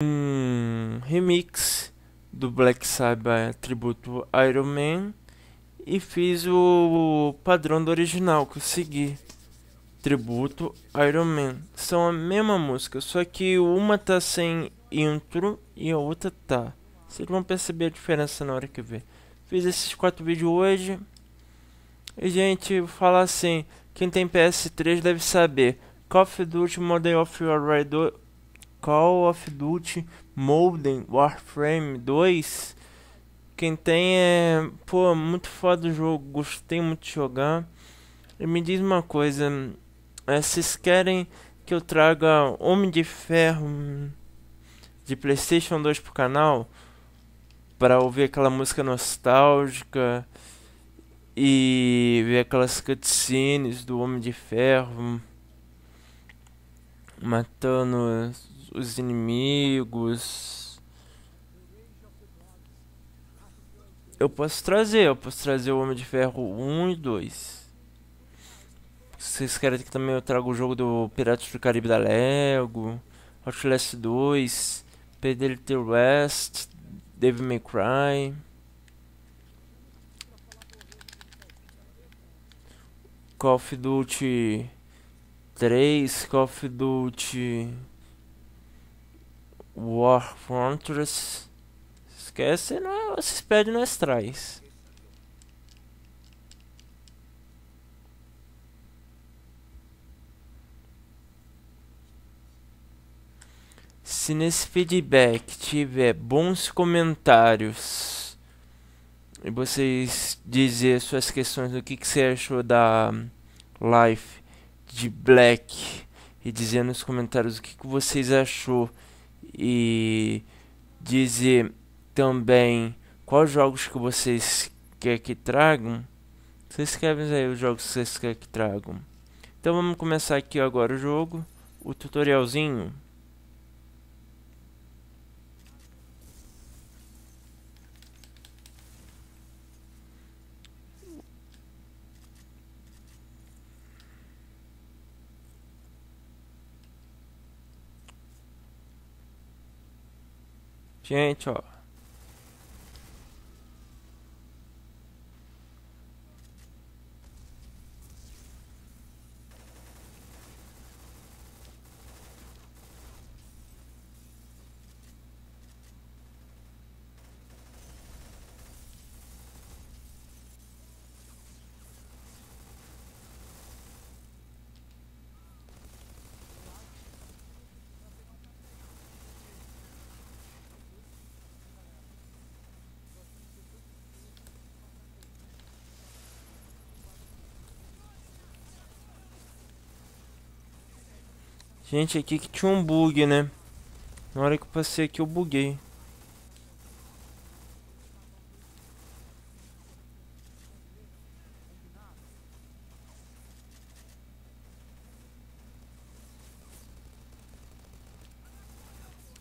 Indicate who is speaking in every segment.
Speaker 1: um remix do Black Sabbath tributo Iron Man e fiz o padrão do original que eu segui. Tributo Iron Man. São a mesma música só que uma tá sem intro e a outra tá. Vocês vão perceber a diferença na hora que ver fiz esses quatro vídeos hoje. E gente falar assim quem tem PS3 deve saber. Call of Duty Modern Warfare 2 Call of Duty Modern Warframe 2 quem tem é. Pô, muito foda o jogo, gostei muito de jogar. E me diz uma coisa: é, vocês querem que eu traga Homem de Ferro de PlayStation 2 pro canal? Para ouvir aquela música nostálgica e ver aquelas cutscenes do Homem de Ferro matando os inimigos. Eu posso trazer, eu posso trazer o Homem de Ferro 1 e 2. Se vocês querem que também eu traga o jogo do Piratas do Caribe da Lego, Outlast 2, PDLT West, Devil May Cry. Call of Duty 3, Call of Duty War Fortress. Esquece, não, esses pedem nós traz. Se nesse feedback tiver bons comentários e vocês dizer suas questões do que, que você achou da live de Black e dizer nos comentários o que, que vocês achou e dizer também quais jogos que vocês querem que tragam. Vocês escrevem aí os jogos que vocês querem que tragam. Então vamos começar aqui agora o jogo, o tutorialzinho. Gente, ó. Gente, aqui que tinha um bug, né? Na hora que eu passei aqui eu buguei.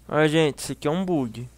Speaker 1: Olha, gente, isso aqui é um bug.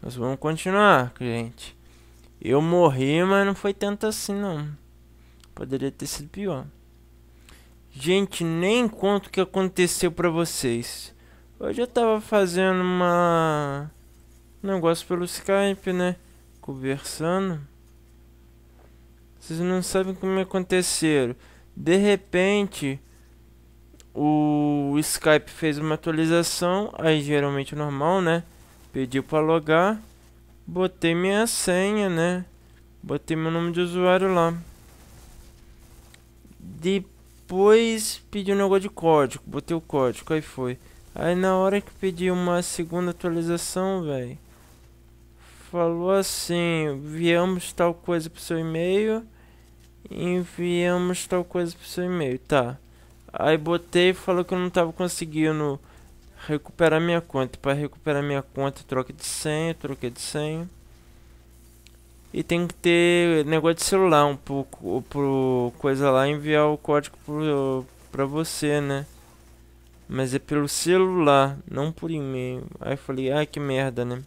Speaker 1: Nós vamos continuar, gente. Eu morri, mas não foi tanto assim, não. Poderia ter sido pior. Gente, nem conto o que aconteceu pra vocês. Hoje eu tava fazendo uma... Um negócio pelo Skype, né? Conversando. Vocês não sabem como aconteceram. De repente, o Skype fez uma atualização, aí geralmente normal, né? Pediu para logar, botei minha senha, né? Botei meu nome de usuário lá. Depois pedi um negócio de código, botei o código, aí foi. Aí na hora que pedi uma segunda atualização, velho, falou assim: enviamos tal coisa pro seu e-mail, enviamos tal coisa pro seu e-mail, tá? Aí botei falou que eu não tava conseguindo recuperar minha conta. Para recuperar minha conta, troca de senha, troquei de senha. E tem que ter negócio de celular um pouco, pro coisa lá enviar o código pro, pra você, né? Mas é pelo celular, não por e-mail. Aí falei, ai que merda, né?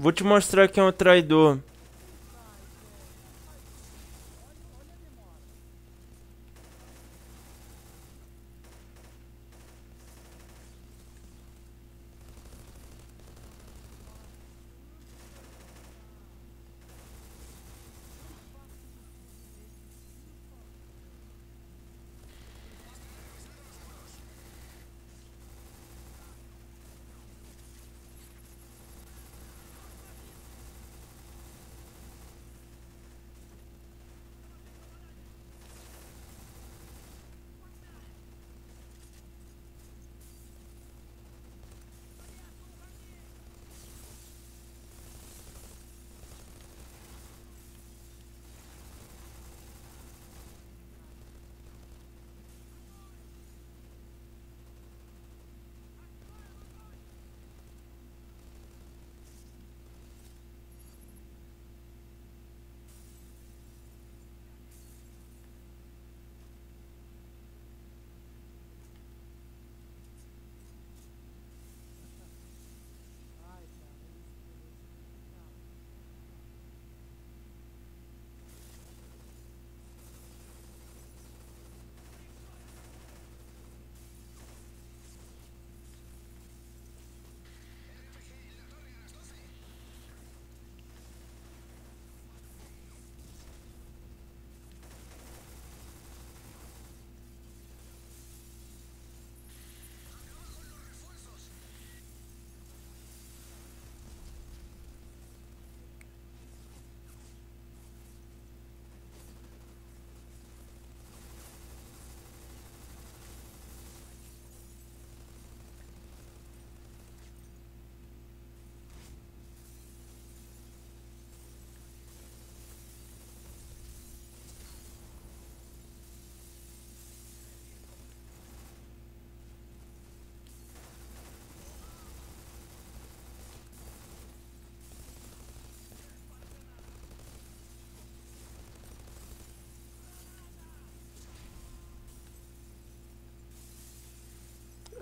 Speaker 1: Vou te mostrar quem é o traidor.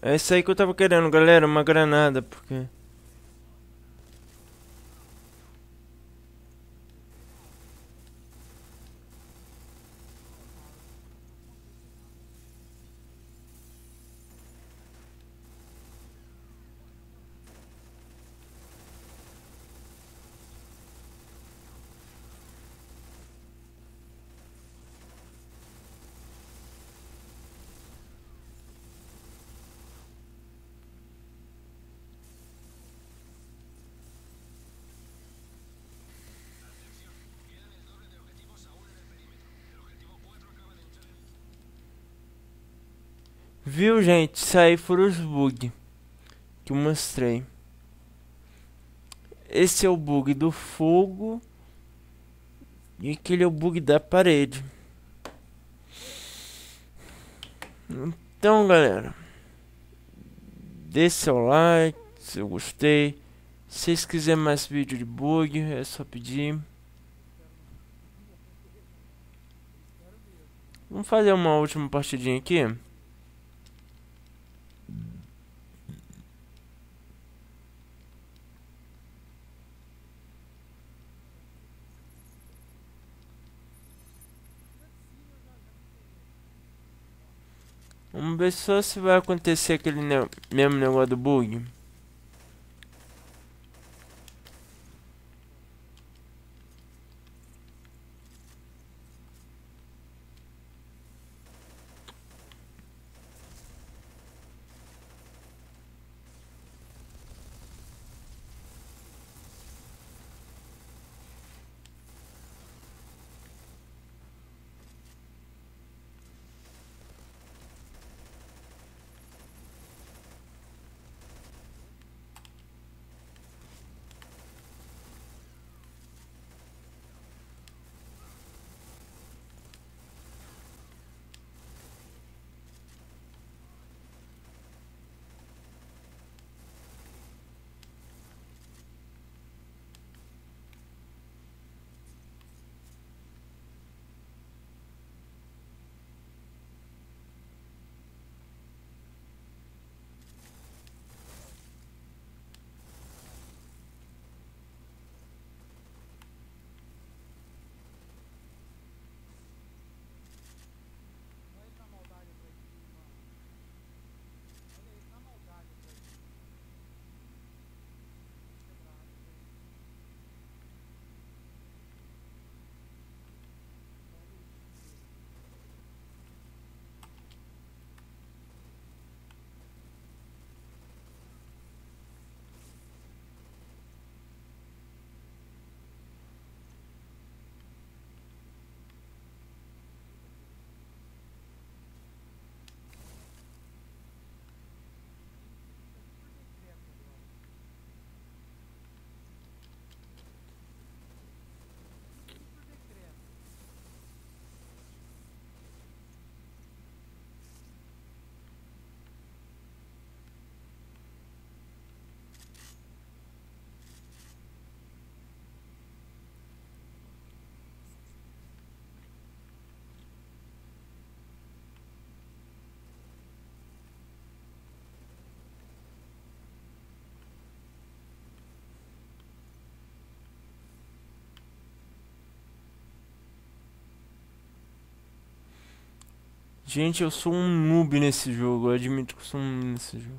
Speaker 1: É isso aí que eu tava querendo, galera. Uma granada, porque... Viu, gente? Isso aí foram os bugs que eu mostrei. Esse é o bug do fogo. E aquele é o bug da parede. Então, galera. Dê seu like se eu gostei. Se vocês quiserem mais vídeo de bug, é só pedir. Vamos fazer uma última partidinha aqui. Vamos ver só se vai acontecer aquele ne mesmo negócio do bug. Gente, eu sou um noob nesse jogo. Eu admito que eu sou um noob nesse jogo.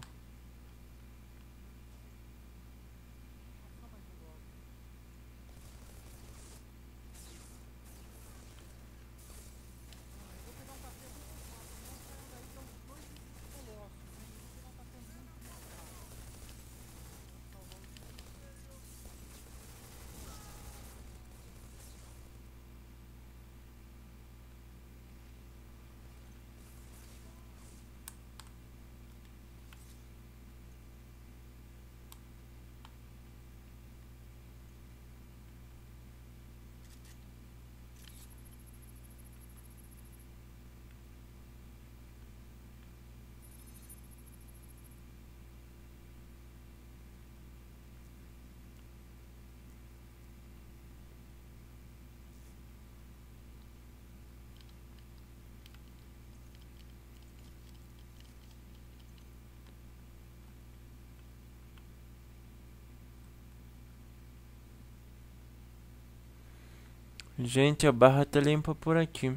Speaker 1: Gente, a barra tá limpa por aqui.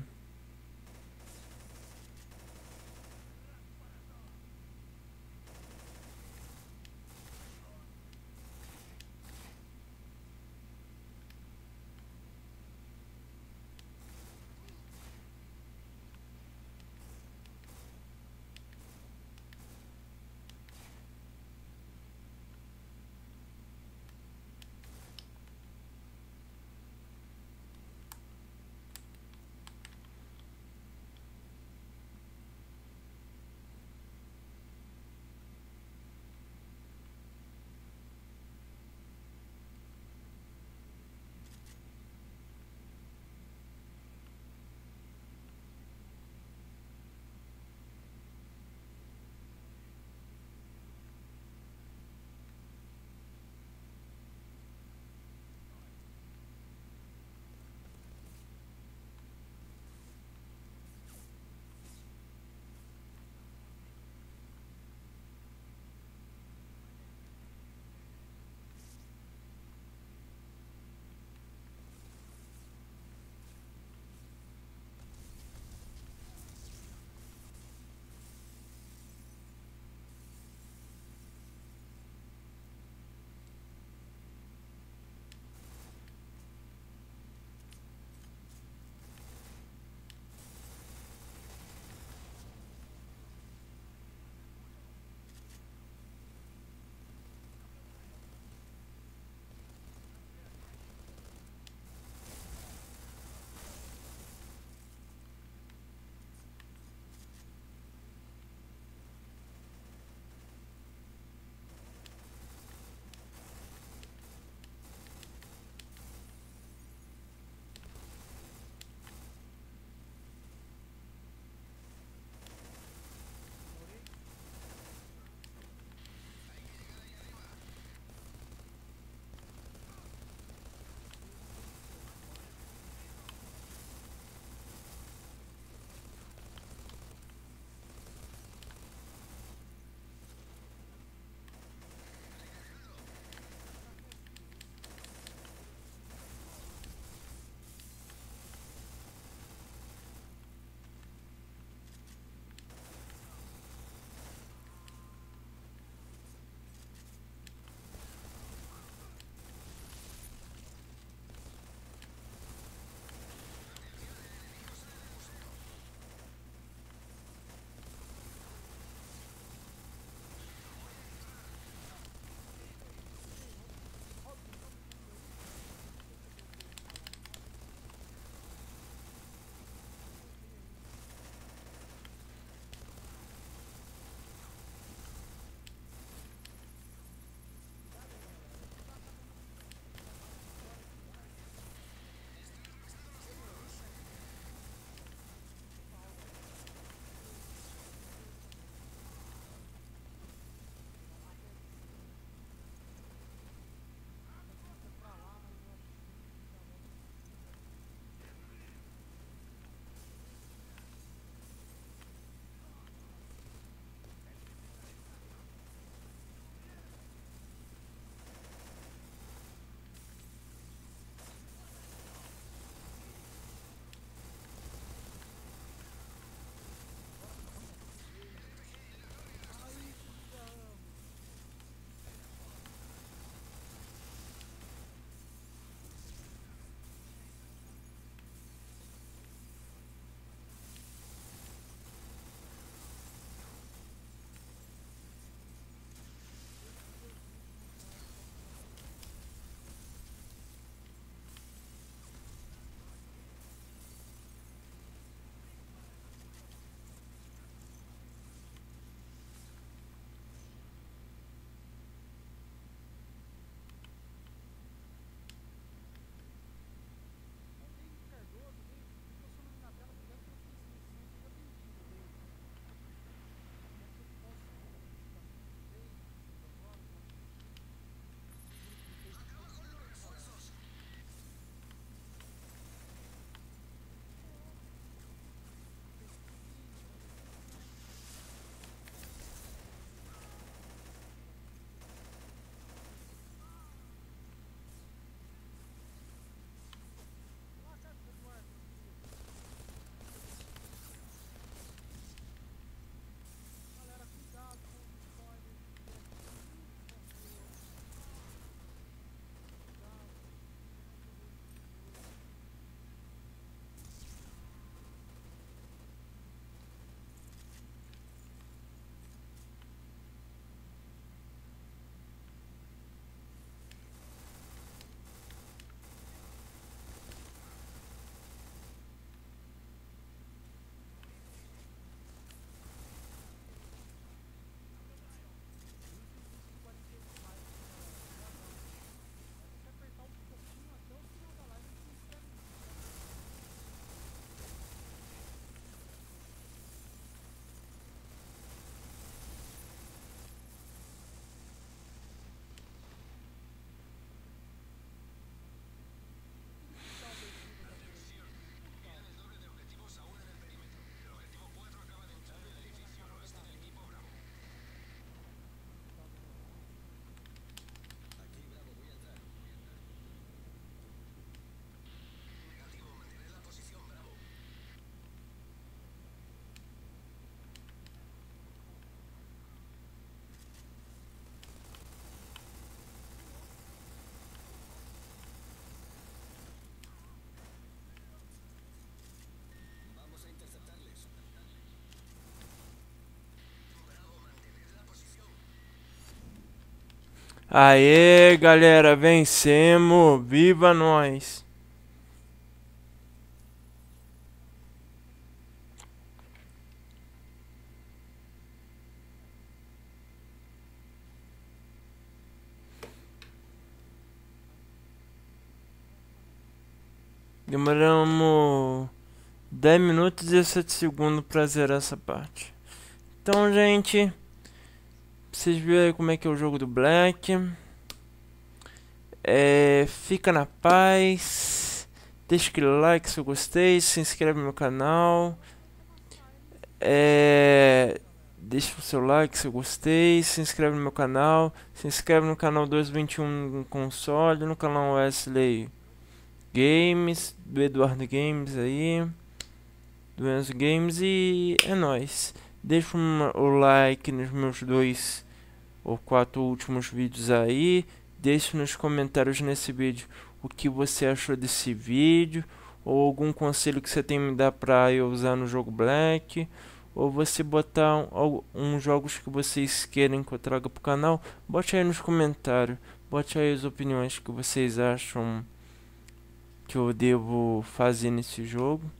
Speaker 1: Aê, galera, vencemos! Viva nós! Demoramos 10 minutos e 17 segundos pra zerar essa parte. Então, gente, vocês viram aí como é que é o jogo do Black. É, fica na paz. Deixa aquele like se eu gostei. Se inscreve no meu canal. É, deixa o seu like se eu gostei. Se inscreve no meu canal. Se inscreve no canal 221 Console. No canal Wesley Games. Do Eduardo Games aí. Do Enzo Games. E é nóis. Deixa um, o like nos meus dois ou quatro últimos vídeos aí. Deixe nos comentários nesse vídeo o que você achou desse vídeo. Ou algum conselho que você tem me dar pra eu usar no jogo Black. Ou você botar um, um jogos que vocês querem que eu traga pro canal. Bote aí nos comentários. Bote aí as opiniões que vocês acham que eu devo fazer nesse jogo.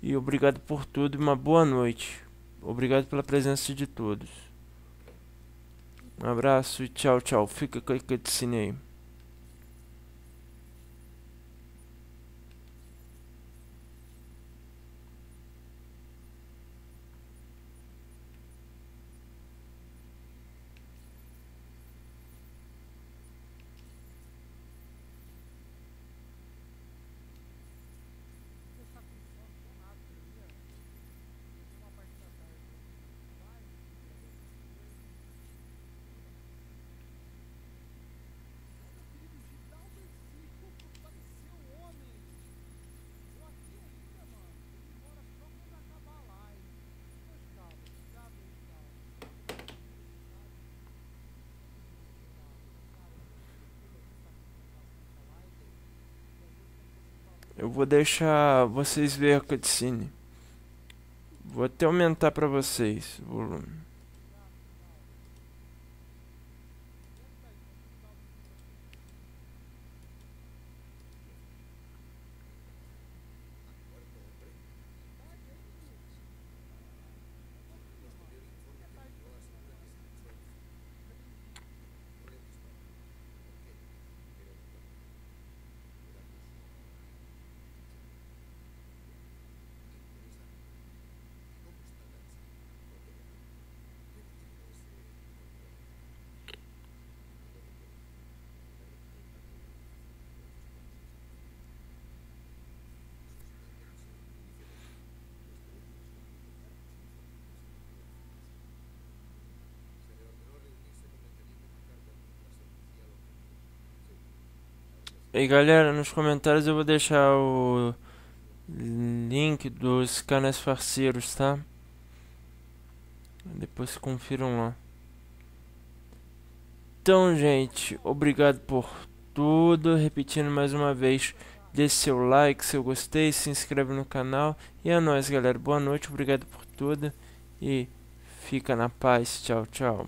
Speaker 1: E obrigado por tudo e uma boa noite. Obrigado pela presença de todos. Um abraço e tchau, tchau. Fica com a cutscene aí. Eu vou deixar vocês ver a cutscene. Vou até aumentar para vocês o volume. E galera, nos comentários eu vou deixar o link dos canais parceiros, tá? Depois confiram lá. Então, gente, obrigado por tudo. Repetindo mais uma vez, deixe seu like, seu gostei, se inscreve no canal. E é nóis, galera. Boa noite, obrigado por tudo. E fica na paz. Tchau, tchau.